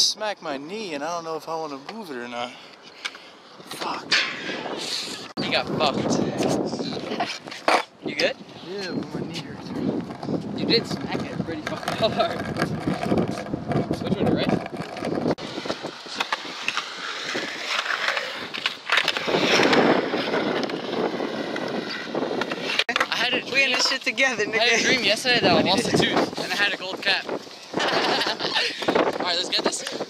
I smacked my knee and I don't know if I want to move it or not. Fuck. You got fucked. you good? Yeah, but my knee hurts. You did smack it pretty fucking hard. Which one, right? I had a We in this shit together, nigga. I had a dream yesterday that I lost a tooth Alright, let's get this.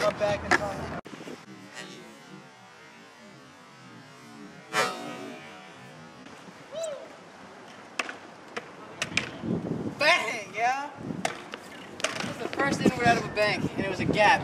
Got back in time. Bang, yeah. First inward out of a bank, and it was a gap.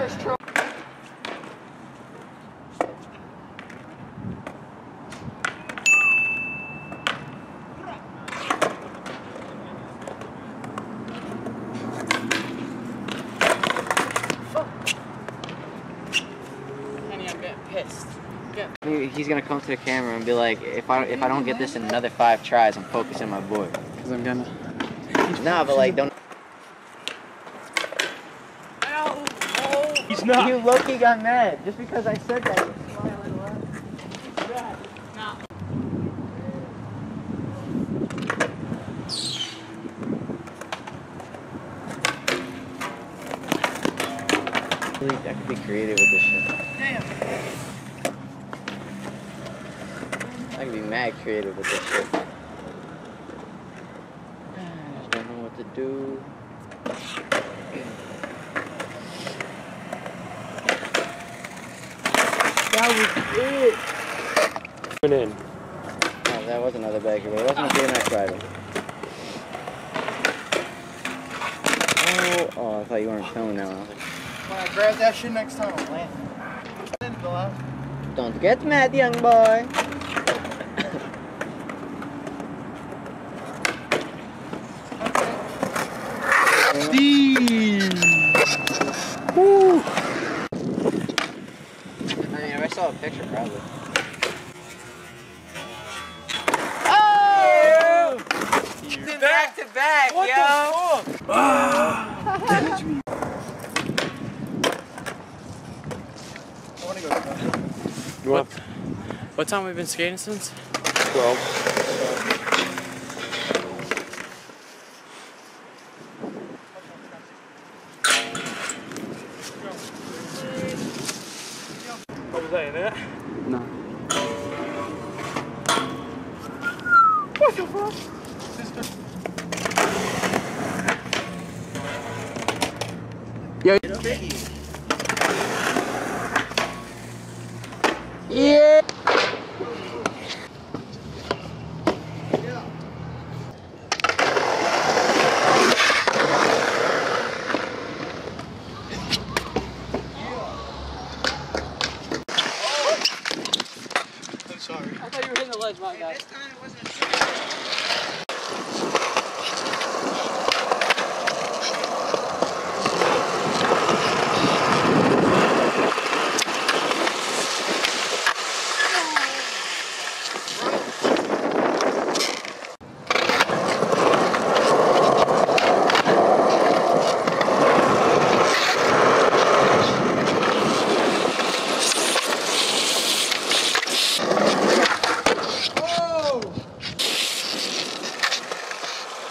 First try. Honey, I'm getting pissed. He- He's gonna come to the camera and be like, if I if I don't get this in another five tries, I'm focusing my board. Because I'm gonna. Nah, but like don't. He's He's not. You Loki got mad just because I said that. you smiling laugh. Really, I could be creative with this shit. Damn. I could be mad creative with this shit. I just don't know what to do. Went in. Oh, that was another bagger, but it wasn't a BMX rider. Oh, oh, I thought you weren't filming that one. Like, When I grab that shit next time, I'm landing. Then go out. Don't get mad, young boy. I mean, if I saw a picture, probably. Oh! Back to back, yo! I wanna go. You want What time have we been skating since? 12? What was that in it? No. Yo. Yeah! I'm sorry. I thought you were hitting the ledge, my guy.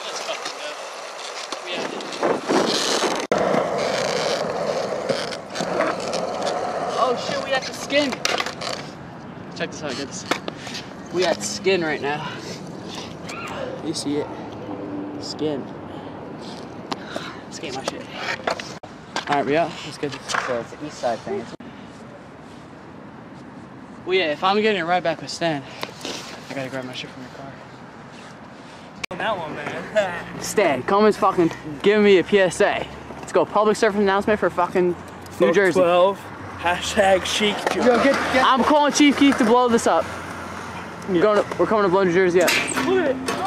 Let's fucking go. We out Oh shit, we at the skin. Check this out, guys. We at skin right now. You see it? Skin. Let's get my shit. Alright, we out. Let's get this. So it's the east side thing. Well, yeah, if I'm getting it right back with Stan, I gotta grab my shit from your car. That one, man. Stan, come and fucking give me a PSA. Let's go. Public service announcement for fucking New Jersey. 12. Hashtag chic Yo, get, get. I'm calling Chief Keef to blow this up. We're, to, we're coming to blow New Jersey up.